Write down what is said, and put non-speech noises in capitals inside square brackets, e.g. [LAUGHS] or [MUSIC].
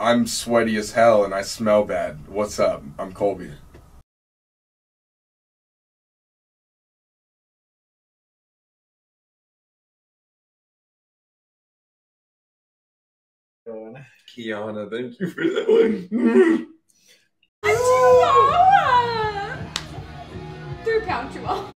I'm sweaty as hell and I smell bad. What's up? I'm Colby. Kiana, thank you for that one. [LAUGHS] Through Pouchable.